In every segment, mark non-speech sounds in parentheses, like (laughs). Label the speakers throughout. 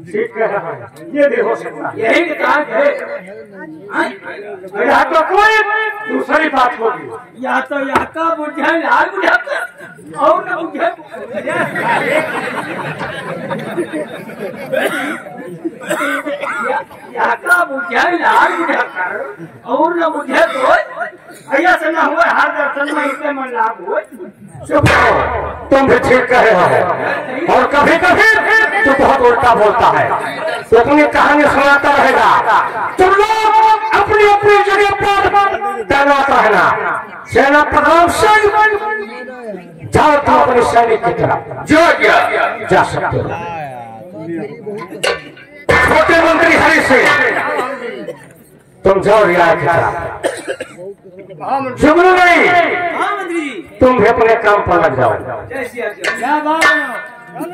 Speaker 1: ये भी
Speaker 2: यही के है
Speaker 1: तो कोई दूसरी बात होगी।
Speaker 2: या तो या का बुझे या- बुझे कर और न बुझे तो
Speaker 3: तुम भी ठीक कह रहे हो और कभी कभी तू बहुत उल्टा बोलता है तो अपनी कहानी सुनाता रहेगा तुम लोग अपनी अपनी जगह पर तैनात रहना सेना प्रधान सिंह जाओ तुम अपने सैनिक की तरफ़
Speaker 4: जो
Speaker 3: जा सकते हो छोटे मंत्री हरि सिंह। तुम जाओ रियायत जुगनू नहीं तुम भी अपने काम पर लग जाओ।
Speaker 2: है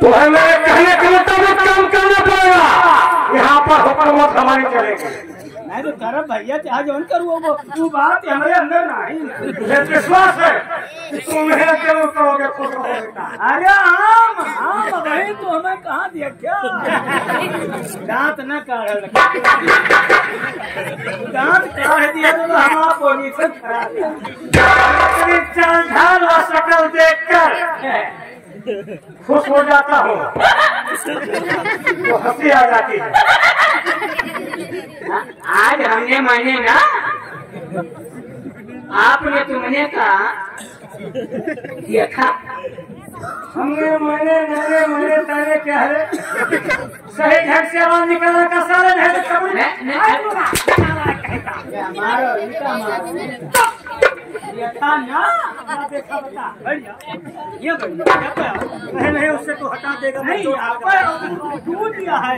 Speaker 3: तुम्हें मेरे कहने के मुताबिक काम करना पड़ेगा। यहाँ पर हुकूमत हमारी चलेगी
Speaker 2: मैं तो करब भैया चाहे जो करूँ वो वो बात हमारे अंदर नहीं
Speaker 1: मुझे विश्वास है तुम मेरे करोगे
Speaker 2: अरे आम आम वही तो हमें कहाँ दिया क्या? दांत न काढ़ दांत काढ़ दिया तो हमारा पोजीशन खराब
Speaker 1: चाल ढाल देखकर खुश हो जाता हूँ। तो हँसी आ जाती है।
Speaker 2: आज हमने मैंने ना, आपने तुमने कहा देखा
Speaker 1: हमने मैंने मैंने मैंने तेरे क्या है? सही ढंग से आवाज़ निकालने का सारे ढंग से कबूल
Speaker 2: मैं- मैं- मारो इनका मारो देखा ना देखा बता ये बढ़िया।
Speaker 1: नहीं नहीं उससे तो हटा देगा मैं
Speaker 2: नहीं
Speaker 1: तो
Speaker 2: यहाँ पर दूध दिया है।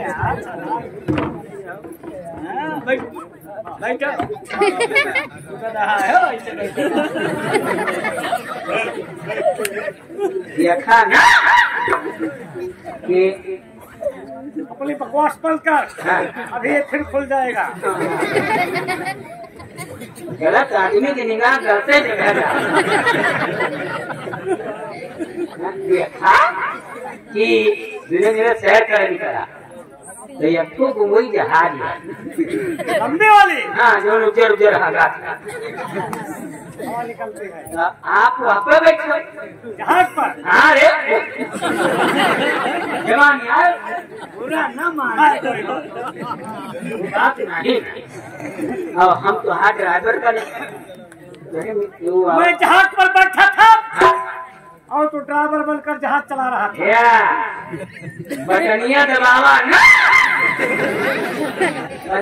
Speaker 2: यार (laughs) हाँ, बैठ बैठो उतर रहा है ऐसे बैठो। देखा ना कि
Speaker 1: अपनी बकवास बंद कर। अभी ये फिर खुल जाएगा।
Speaker 2: गलत आदमी की निगाह करते देखेगा कि धीरे धीरे सैर कर निकला तो खूब वही जहाज़ है
Speaker 1: लंबे वाली।
Speaker 2: हाँ जो उजर उजर हगा था
Speaker 1: हवा निकलती है।
Speaker 2: तो आप वहाँ पे बैठो
Speaker 1: जहाज़ पर।
Speaker 2: हाँ रे। जवान यार। बुरा न मान। बात नहीं। अब हम तो हाँ ड्राइवर का नहीं।
Speaker 1: मैं जहाज़ पर बैठा और तो ड्राइवर बनकर जहाज़ चला रहा था।
Speaker 2: बटनिया दबावा ना।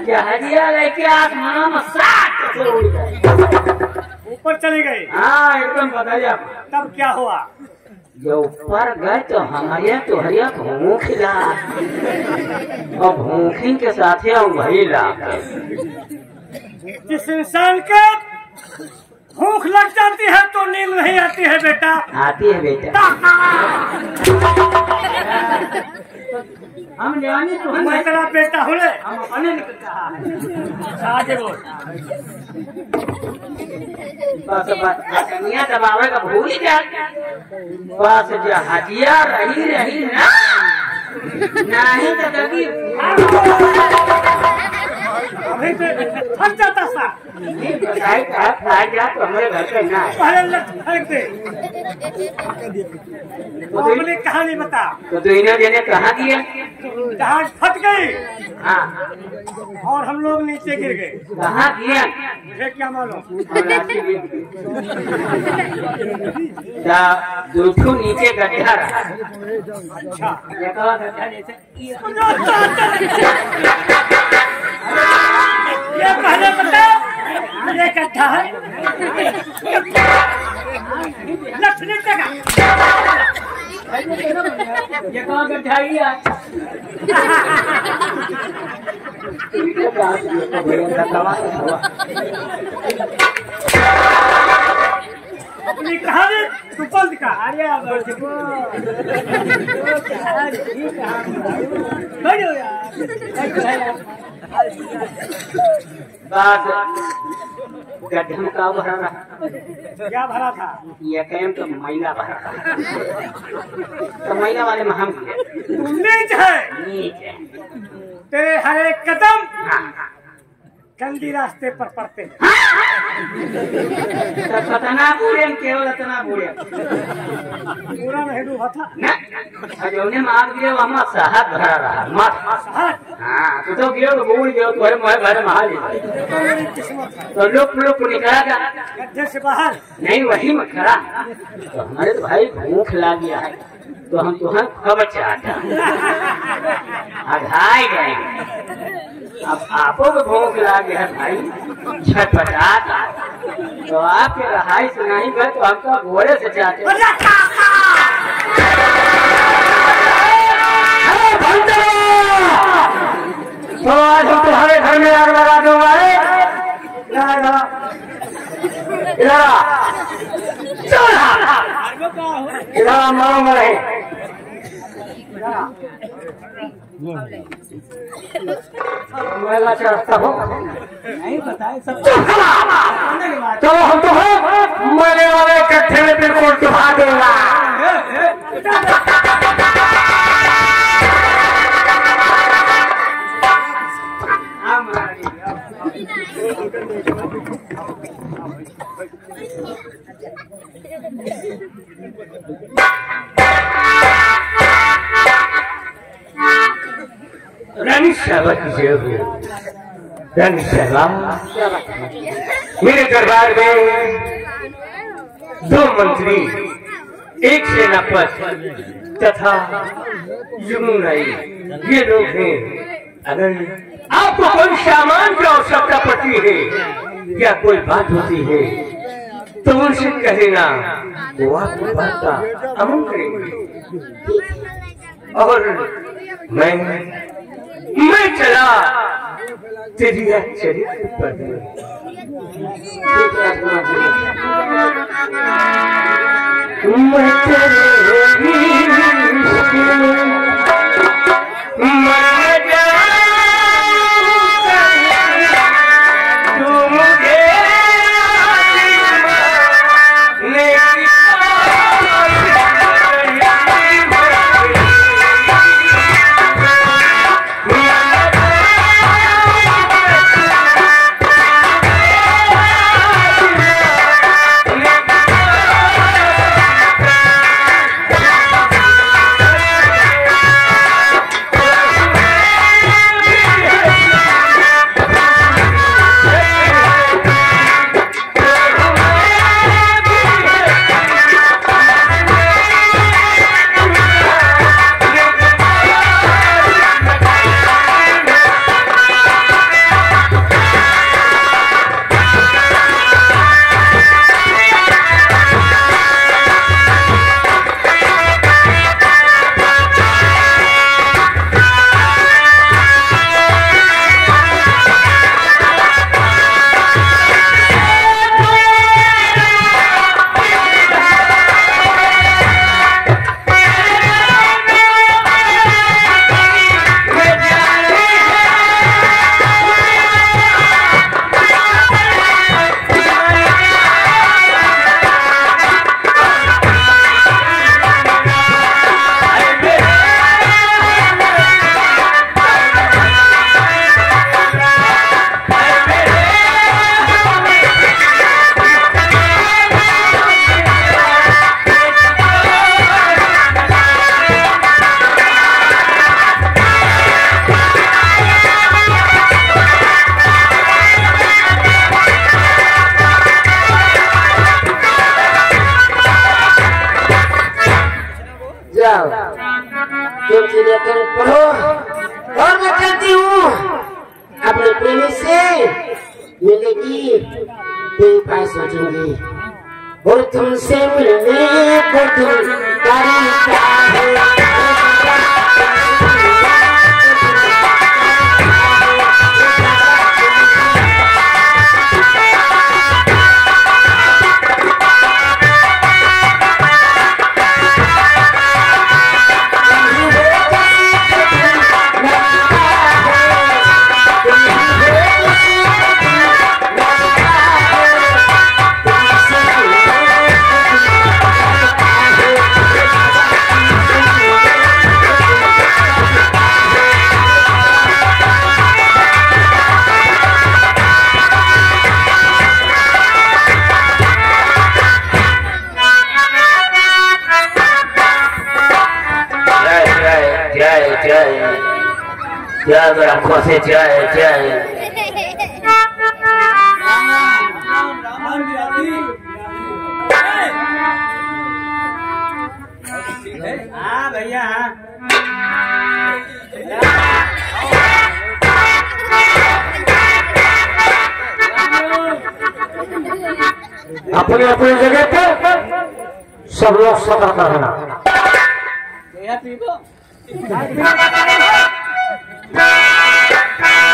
Speaker 2: जहरिया लेके आसमान
Speaker 1: ऊपर चले गए।
Speaker 2: हाँ एकदम बताइए
Speaker 1: तब क्या हुआ?
Speaker 2: जो ऊपर गए तो हमारे तुहरिया भूख ला और भूखी के साथ वही ला
Speaker 1: जिस इंसान के भूख लग जाती है तो नींद नहीं आती है बेटा।
Speaker 2: आती है बेटा। हम जानी तो
Speaker 1: मैं तेरा बेटा हूँ
Speaker 2: हम अपने है।
Speaker 1: आगे बोल।
Speaker 2: बस बस बटनिया दबावे का भूल ही जा बस जहाजिया रही रही ना। नहीं तो कभी
Speaker 1: थक जाता सा
Speaker 2: बताई का फ़्लाइट जा तो हमारे घर पे ना है।
Speaker 1: पहले फेंक दे
Speaker 2: तो
Speaker 1: वो अपनी कहानी बता
Speaker 2: तो कहा दिया
Speaker 1: जहाज़ फट गई और हम लोग नीचे गिर गए
Speaker 2: कहा दिया
Speaker 1: मुझे क्या मालूम
Speaker 2: नीचे गड्ढा रहा
Speaker 1: अच्छा ये पहले बता ये कट्ठा है। लक्ष्मी तक
Speaker 2: ये कहाँ गड्ढा ही है? (laughs) (laughs)
Speaker 1: अपनी कहानी तू बंद कर
Speaker 2: अरे बैठो यार। बात। गड्ढे में का भरा। रहा
Speaker 1: क्या भरा था?
Speaker 2: ये कैम तो महिला भरा रहा तो महिला वाले में हम
Speaker 1: नीच है।
Speaker 2: नीच है।
Speaker 1: तेरे हर एक कदम
Speaker 2: हाँ,
Speaker 1: गंदी रास्ते पर पड़ते हैं।
Speaker 2: तो कतना बूढ़े केवल इतना बूढ़े
Speaker 1: पूरा
Speaker 2: मार भरा रहा मत
Speaker 1: शहद
Speaker 2: हाँ तू तो तो बूढ़ मुँह भरे महाल
Speaker 1: तो
Speaker 2: तो लुक लुक निकला
Speaker 1: गड्ढे से बाहर।
Speaker 2: नहीं वही में खड़ा तो हमारे तो भाई भूख लग गया है। तो हम तुहर खबर चाहता अघाई गए। अब आपो को भूख लग गया है भाई। छटपटाता तो आपके रहाई से नहीं गए तो हम तो घोड़े से चाहते!
Speaker 5: तो आज हम तुम्हारे घर में आग लगा दूँगा। इधर मारूँगा नहीं चलो हम तो मरने वाले कट्ठे में बिल्कुल डुबा दूँगा रानी रानी मेरे दरबार में दो मंत्री, एक सेनापति तथा यमुनाई। ये लोग हैं। अगर आपको कोई सामान की आवश्यकता पड़ती है या कोई बात होती है तो उनसे कहना वो आपकी बात का अमल करेंगे और मैं मैं चला। तेरी चरित्र पर मैं तेरे में
Speaker 3: जय मेरा खोसे जय जय।
Speaker 2: हाँ भैया हाँ
Speaker 3: अपने अपने जगह पर सब लोग सतर्क रहना। (laughs) आपके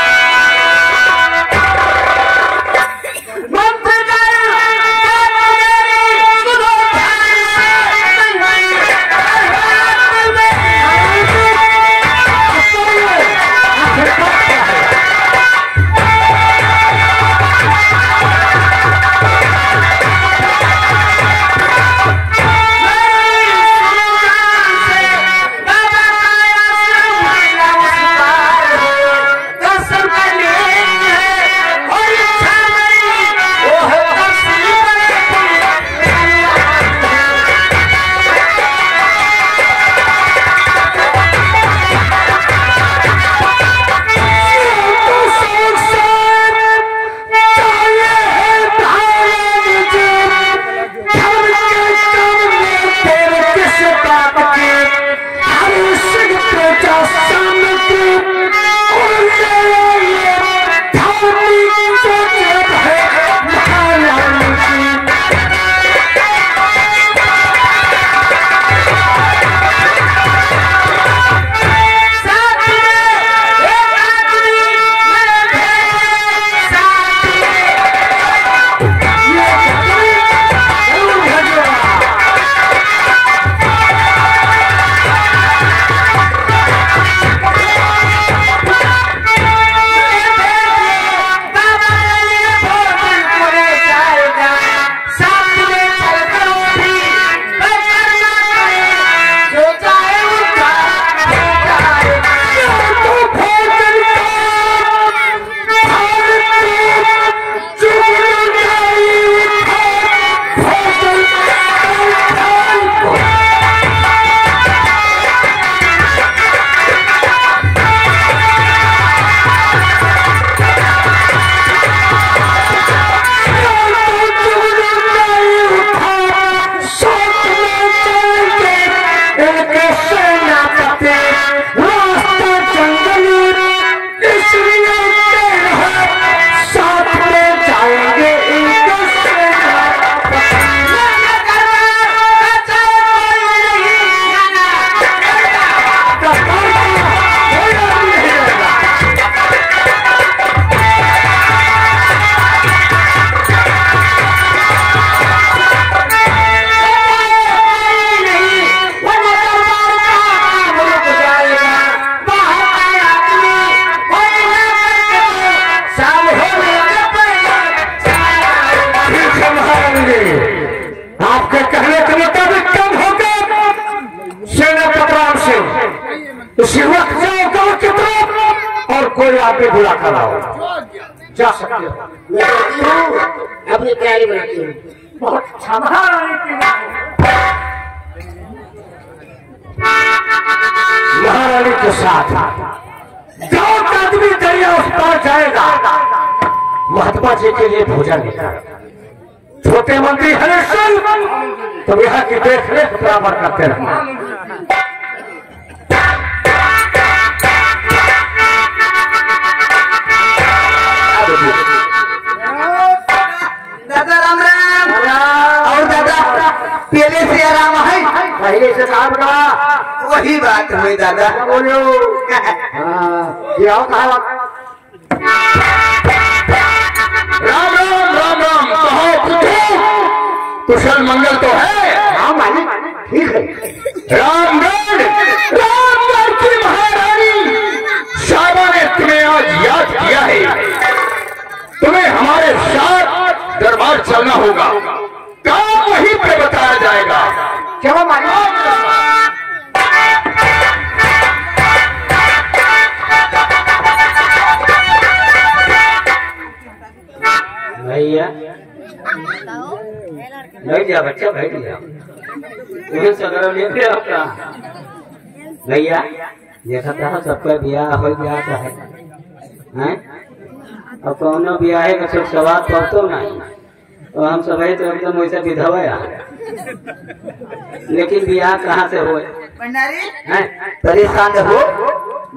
Speaker 3: के साथ। का आदमी दरिया उस पार जाएगा। महात्मा जी के लिए भोजन। छोटे मंत्री हरिशन तो यहाँ की देख रेख बराबर करते रहना।
Speaker 2: दादा राम राम। और दादा, पहले से आराम है।
Speaker 3: पहले से काम करा।
Speaker 2: वही बात हुई दादा।
Speaker 3: बोलो (laughs) हाँ? ये आओ कहा बैठ जा बच्चा बैठ लेके आपका। भैया
Speaker 2: देखा था सबका ब्याह हो गया था है? हैं? और कौनो ब्याह है? कुछ सवाल पड़तो नहीं तो हम सब तो एकदम वैसे विधवा लेकिन ब्याह कहाँ से हुए? हैं?
Speaker 4: परेशान हो?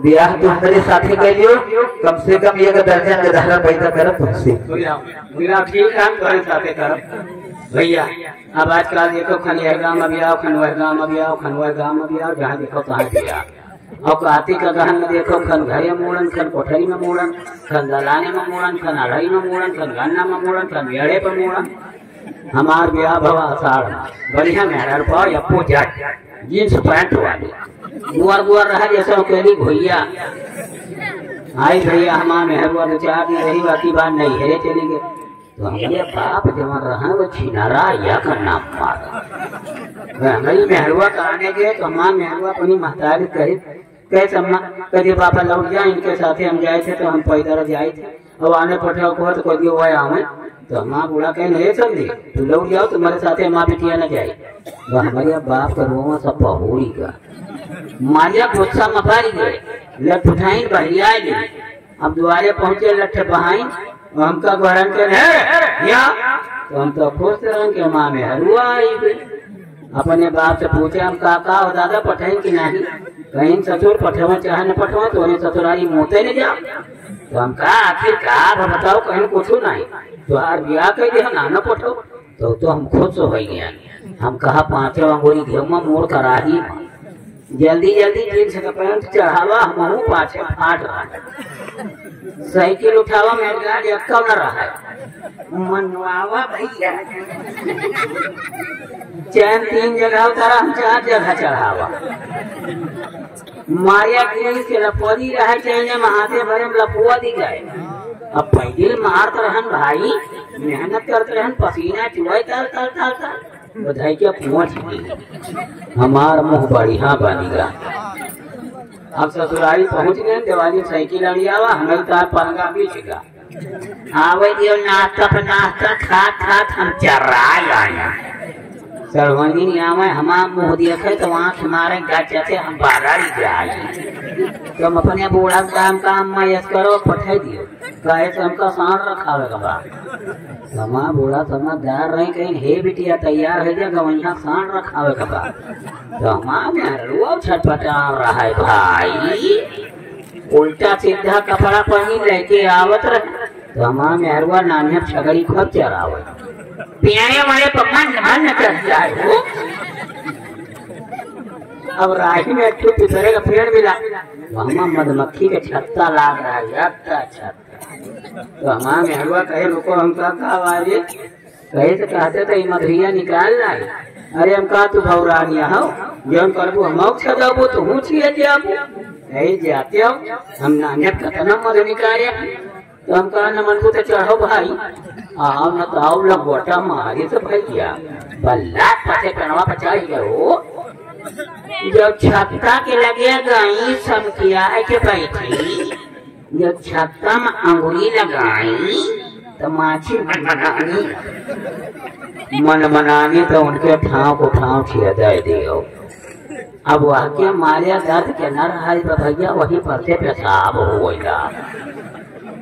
Speaker 4: ब्याह तो हमारे साथे कहियो कम से कम एक दर्जन के धारा पैदा करत तुमसे
Speaker 2: बुलाओ बुलाओ ठीक है हम तुम्हारे साथे करब भैया, अब आजकल देखो खनिया गाँव में भी आओ खनवा गाँव में भी आओ खनवा गाँव में भी आओ जहाँ देखो तहाँ भी आओ और कार्तिक का गहन में देखो, खन घरे मूड़न, खन कोठरी में मूड़न, खन दलाने में मूड़न, खन अढ़ई में मूड़न, खन गन्ना में मूड़न, खन मेड़े पर मूड़न। हमार ब्याह भवा आषाढ़ में बढ़िया मेहर पर अपो जट जींस पैंट वाली गुअर गुअर रहा जैसे केली भैया आई भैया, हमार मेहरुआ दो, चार दिन रही बाकी बात नहीं है चली गए तो हमारे बाप जमा रहा वो छिनारा या का नाम मारा हमारी मेहरुआ कराने गए तो हमार मेहरुआ अपनी महतारी कहे कहे सम्मा कहे पापा लौट जाए इनके साथ हम जाए थे तो हम पैदल जाए थे। अब आने पटे को तो कोई वो आवे तो माँ बूढ़ा कहे, नहीं समझी तू लौट जाओ, तुम्हारे साथ माँ बिटिया न जाए। तो हमारे बाप का रोमा सब बहुरी का। मालिया गुस्सा मपारी गए। लठ उठाई गई। अब द्वारे पहुँचे, लठ बहाई। हमका के है। या? तो हम तो खुश रहन के माँ में हरुआ आई। गई अपने बाप से पूछे, हम काका और दादा पठाई कि नहीं? कहीं ससुर पठवा, चाहे न पठवा तो उन्हें ससुरारी मोते नहीं जा तो हम कहा आखिर का बताओ, कहीं कुछ नहीं। तुहार ब्याह कर दिया ना न पठो तो तो हम खुश हो गए। हम कहा, पाँचों अंगुरी घेव में मोड़ करा ही जल्दी जल्दी जींस का पैंट चढ़ावा हम पाछे फाट रहा साइकिल उठावा, मेरे गाड़ी अक्कल न रहा है। मनवावा भैया। चैन तीन जगह उतारा हम चार जगह चढ़ावा। मारिया गिरी से लपोदी रहा, चैन में हाथे भरे लपुआ दी गए। अब पैदल मारत रहन भाई, मेहनत करते रहन, पसीना चुआई तल तल तल तल। बधाई पूछ पहुँच? गई हमार मुँह बढ़िया बनेगा अब ससुराली पहुँच गए, दिवाली साइकिल अड़ियावा हमें तो पंगा बीच का आवे दियो नाश्ता पर नाश्ता खा खा हम चरा आया सरवनी आवे हमार मुँह देखे तो आँख मारे गाचे से हम बागारी जाए तुम अपने बूढ़ा काम काम में यस करो, पठे दियो। कहे से हमका सांड रखावे का बा। हमार बूढ़ा समझदार रहे कहीं, हे बिटिया, तैयार है जा गवैया सांड रखावे का बा। तो हमार मेहरुआ छटपटा रहा है, भाई। उल्टा सीधा कपड़ा पहनी लेके आवत रहे। तो हमार मेहरुआ नान्य छगड़ी खूब चरावे पियाने वाले पकवान मन न कर जाए। अब राही में एक पिपरे का पेड़ मिला? वहाँ मधुमक्खी के छत्ता लाग रहा है, छत्ता छत्ता। तो हमारा मेहरुआ कहे, रुको हम कहा वाले कहे से कहते थे मधुरिया निकाल लाई अरे हम कहा तू भौरानिया हो? जौन करबू, हम छजाबू तो हूँ छिए जाबू नहीं जाते हो हम नान्यत कतना मधु निकाले। तो हम कहा, न मन को तो चढ़ो भाई। आओ न तो मारी तो भैया। बल्ला पचाई जब के लगे गई के बैठी। जब में अंगुली लगाई तो माछी मन मनानी तो उनके ठाव को ठाव छिया जाए दियो। अब वह के मारिया दर्द के न रहा तो भैया वही पर से पेशाब हो गया।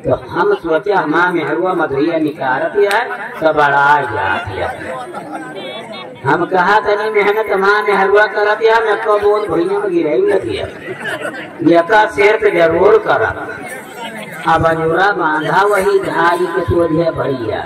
Speaker 2: तो हम सोचे हमारा मेहरुआ मधुरिया निकारत है तो बड़ा जात है हम कहा तनी मेहनत हमारा मेहरुआ करत है मैं कबूल बोल भैया में गिरे लगी है यका शेर पे ज़रूर कर अब अनुरा बांधा वही धारी के सोझे भैया